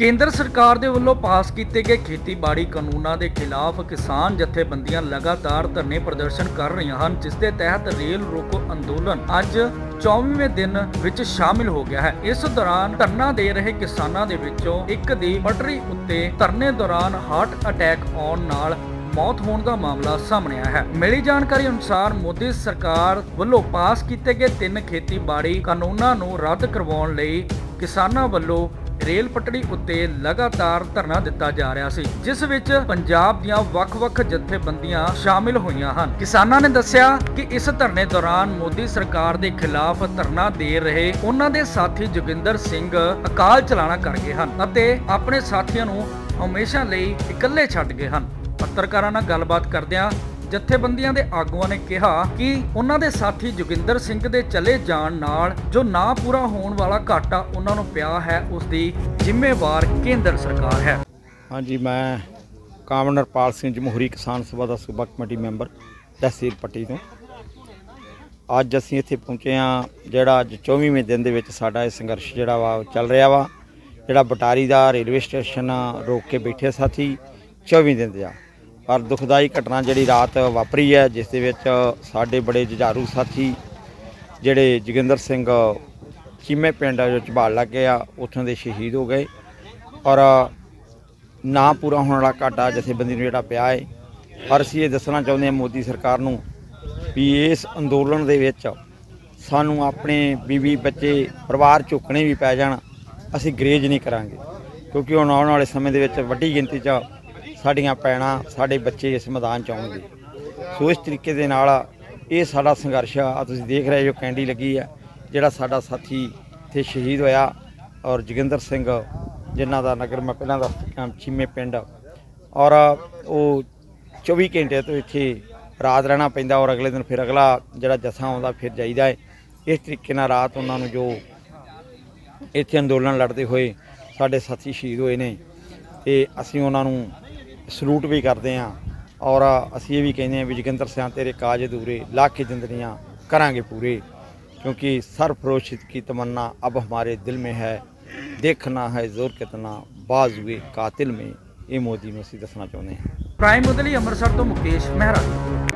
ਕੇਂਦਰ ਸਰਕਾਰ ਦੇ ਵੱਲੋਂ ਪਾਸ ਕੀਤੇ ਗਏ ਖੇਤੀਬਾੜੀ ਕਾਨੂੰਨਾਂ ਦੇ ਖਿਲਾਫ ਕਿਸਾਨ ਜਥੇਬੰਦੀਆਂ ਲਗਾਤਾਰ ਧਰਨੇ ਪ੍ਰਦਰਸ਼ਨ ਕਰ ਰਹੀਆਂ ਹਨ, ਜਿਸ ਦੇ ਤਹਿਤ ਰੇਲ ਰੋਕੋ ਅੰਦੋਲਨ ਅੱਜ 24ਵੇਂ ਦਿਨ ਵਿੱਚ ਸ਼ਾਮਿਲ ਹੋ ਗਿਆ ਹੈ। ਇਸ ਦੌਰਾਨ ਧਰਨਾ ਦੇ ਰਹੇ ਕਿਸਾਨਾਂ ਦੇ ਵਿੱਚੋਂ ਇੱਕ ਦੀ ਪਟਰੀ ਉੱਤੇ ਧਰਨੇ ਦੌਰਾਨ ਹਾਰਟ ਅਟੈਕ ਆਉਣ ਨਾਲ ਮੌਤ ਹੋਣ ਦਾ ਮਾਮਲਾ ਸਾਹਮਣੇ ਆਇਆ ਹੈ। ਮਿਲੀ ਜਾਣਕਾਰੀ ਅਨੁਸਾਰ ਮੋਦੀ ਸਰਕਾਰ ਵੱਲੋਂ ਪਾਸ ਕੀਤੇ ਗਏ ਤਿੰਨ ਖੇਤੀਬਾੜੀ ਕਾਨੂੰਨਾਂ ਨੂੰ ਰੱਦ ਕਰਵਾਉਣ ਲਈ ਕਿਸਾਨਾਂ ਵੱਲੋਂ ਰੇਲ ਪਟੜੀ ਉੱਤੇ ਲਗਾਤਾਰ ਧਰਨਾ ਦਿੱਤਾ ਜਾ ਰਿਹਾ ਸੀ, ਜਿਸ ਵਿੱਚ ਪੰਜਾਬ ਦੀਆਂ ਵੱਖ-ਵੱਖ ਜਥੇਬੰਦੀਆਂ ਸ਼ਾਮਿਲ ਹੋਈਆਂ ਹਨ। ਕਿਸਾਨਾਂ ਨੇ ਦੱਸਿਆ ਕਿ ਇਸ ਧਰਨੇ ਦੌਰਾਨ ਮੋਦੀ ਸਰਕਾਰ ਦੇ ਖਿਲਾਫ ਧਰਨਾ ਦੇ ਰਹੇ ਉਹਨਾਂ ਦੇ ਸਾਥੀ ਜੋਗਿੰਦਰ ਸਿੰਘ ਅਕਾਲ ਚਲਾਣਾ ਕਰ ਗਏ ਹਨ ਅਤੇ ਆਪਣੇ ਸਾਥੀਆਂ ਨੂੰ ਹਮੇਸ਼ਾ ਲਈ ਇਕੱਲੇ ਛੱਡ ਗਏ ਹਨ। ਪੱਤਰਕਾਰਾਂ ਨਾਲ ਗੱਲਬਾਤ ਕਰਦਿਆਂ ਜਥੇਬੰਦੀਆਂ ਦੇ ਆਗੂਆਂ ਨੇ ਕਿਹਾ ਕਿ ਉਹਨਾਂ ਦੇ ਸਾਥੀ ਜੋਗਿੰਦਰ ਸਿੰਘ ਦੇ ਚਲੇ ਜਾਣ ਨਾਲ ਜੋ ਨਾ ਪੂਰਾ ਹੋਣ ਵਾਲਾ ਘਾਟਾ ਉਹਨਾਂ ਨੂੰ ਪਿਆ ਹੈ, ਉਸ ਦੀ ਜ਼ਿੰਮੇਵਾਰ ਕੇਂਦਰ ਸਰਕਾਰ ਹੈ। ਹਾਂਜੀ, ਮੈਂ ਕਾਮਨਰਪਾਲ ਸਿੰਘ ਜਮਹੂਰੀ ਕਿਸਾਨ ਸਭਾ ਦਾ ਸੂਬਾ ਕਮੇਟੀ ਮੈਂਬਰ, ਤਹਿਸੀਲ ਪੱਟੀ ਤੋਂ। ਅੱਜ ਅਸੀਂ ਇੱਥੇ ਪਹੁੰਚੇ ਹਾਂ, ਜਿਹੜਾ ਅੱਜ 24ਵੇਂ ਦਿਨ ਦੇ ਵਿੱਚ ਸਾਡਾ ਇਹ ਸੰਘਰਸ਼ ਜਿਹੜਾ ਵਾ, ਉਹ ਚੱਲ ਰਿਹਾ ਵਾ। ਜਿਹੜਾ ਬਟਾਰੀ ਦਾ ਰੇਲਵੇ ਸਟੇਸ਼ਨ ਰੋਕ ਕੇ ਬੈਠੇ ਸਾਥੀ 24 ਦਿਨ ਦਾ ਪਰ ਦੁਖਦਾਈ ਘਟਨਾ ਜਿਹੜੀ ਰਾਤ ਵਾਪਰੀ ਹੈ, ਜਿਸ ਦੇ ਵਿੱਚ ਸਾਡੇ ਬੜੇ ਜੁਝਾਰੂ ਸਾਥੀ ਜਿਹੜੇ ਜੋਗਿੰਦਰ ਸਿੰਘ ਚੀਮੇ ਪਿੰਡ ਜੋ ਝਬਾਲ ਲੱਗੇ ਆ, ਉੱਥੋਂ ਦੇ ਸ਼ਹੀਦ ਹੋ ਗਏ। ਔਰ ਨਾ ਪੂਰਾ ਹੋਣ ਵਾਲਾ ਘਾਟਾ ਜਥੇਬੰਦੀ ਨੂੰ ਜਿਹੜਾ ਪਿਆ ਹੈ ਪਰ ਅਸੀਂ ਇਹ ਦੱਸਣਾ ਚਾਹੁੰਦੇ ਹਾਂ ਮੋਦੀ ਸਰਕਾਰ ਨੂੰ ਵੀ ਇਸ ਅੰਦੋਲਨ ਦੇ ਵਿੱਚ ਸਾਨੂੰ ਆਪਣੇ ਬੀਵੀ ਬੱਚੇ, ਪਰਿਵਾਰ ਝੁਕਣੇ ਵੀ ਪੈ ਜਾਣ। ਅਸੀਂ ਗਰੇਜ ਨਹੀਂ ਕਰਾਂਗੇ, ਕਿਉਂਕਿ ਹੁਣ ਆਉਣ ਵਾਲੇ ਸਮੇਂ ਦੇ ਵਿੱਚ ਵੱਡੀ ਗਿਣਤੀ 'ਚ ਸਾਡੀਆਂ ਪੈਣਾ, ਸਾਡੇ ਬੱਚੇ ਇਸ ਮੈਦਾਨ 'ਚ ਆਉਣਗੇ। ਸੋ ਇਸ ਤਰੀਕੇ ਦੇ ਨਾਲ ਇਹ ਸਾਡਾ ਸੰਘਰਸ਼ ਆ। ਤੁਸੀਂ ਦੇਖ ਰਹੇ ਜੋ ਕੈਂਡੀ ਲੱਗੀ ਆ, ਜਿਹੜਾ ਸਾਡਾ ਸਾਥੀ ਇੱਥੇ ਸ਼ਹੀਦ ਹੋਇਆ ਔਰ ਜੋਗਿੰਦਰ ਸਿੰਘ, ਜਿਨ੍ਹਾਂ ਦਾ ਨਗਰ ਮੈਂ ਪਹਿਲਾਂ ਦਾ ਚੁੱਕਾ ਚੀਮੇ ਪਿੰਡ। ਔਰ ਉਹ 24 ਘੰਟੇ ਤੋਂ ਇੱਥੇ ਰਾਤ ਰਹਿਣਾ ਪੈਂਦਾ ਔਰ ਅਗਲੇ ਦਿਨ ਫਿਰ ਅਗਲਾ ਜਿਹੜਾ ਜਥਾ ਆਉਂਦਾ, ਫਿਰ ਜਾਈਦਾ ਹੈ ਇਸ ਤਰੀਕੇ ਨਾਲ ਰਾਤ ਉਹਨਾਂ ਨੂੰ ਜੋ ਇੱਥੇ ਅੰਦੋਲਨ ਲੜਦੇ ਹੋਏ ਸਾਡੇ ਸਾਥੀ ਸ਼ਹੀਦ ਹੋਏ ਨੇ। ਤੇ ਅਸੀਂ ਉਹਨਾਂ ਨੂੰ ਸਲੂਟ ਵੀ ਕਰਦੇ ਹਾਂ ਔਰ ਅਸੀਂ ਇਹ ਵੀ ਕਹਿੰਦੇ ਹਾਂ ਵੀ ਜੋਗਿੰਦਰ ਸਿਆਂ ਤੇਰੇ ਕਾਜ ਅਧੂਰੇ लाख की जिंदगियां करांगे पूरे क्योंकि सरफरोशित की तमन्ना अब हमारे दिल में है देखना है जोर कितना बाज हुए कातिल में ਇਹ ਮੋਦੀ ਨੂੰ ਅਸੀਂ ਦੱਸਣਾ ਚਾਹੁੰਦੇ ਹਾਂ ਪ੍ਰਾਈਮ ਮੁੱਢਲੀ ਅੰਮ੍ਰਿਤਸਰ ਤੋਂ ਮੁਕੇਸ਼ ਮਹਿਰਾ